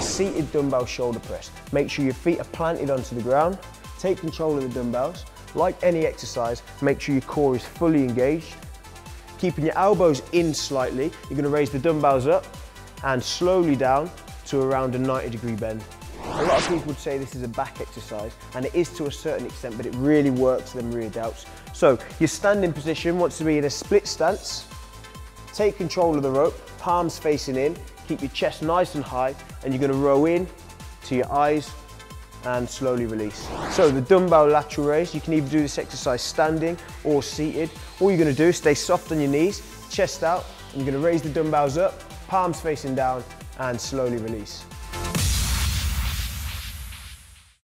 seated dumbbell shoulder press. Make sure your feet are planted onto the ground. Take control of the dumbbells. Like any exercise, make sure your core is fully engaged. Keeping your elbows in slightly, you're gonna raise the dumbbells up and slowly down to around a 90 degree bend. A lot of people would say this is a back exercise, and it is to a certain extent, but it really works them rear delts. So your standing position wants to be in a split stance. Take control of the rope, palms facing in, keep your chest nice and high, and you're gonna row in to your eyes and slowly release. So the dumbbell lateral raise, you can either do this exercise standing or seated. All you're gonna do is stay soft on your knees, chest out, and you're gonna raise the dumbbells up, palms facing down, and slowly release.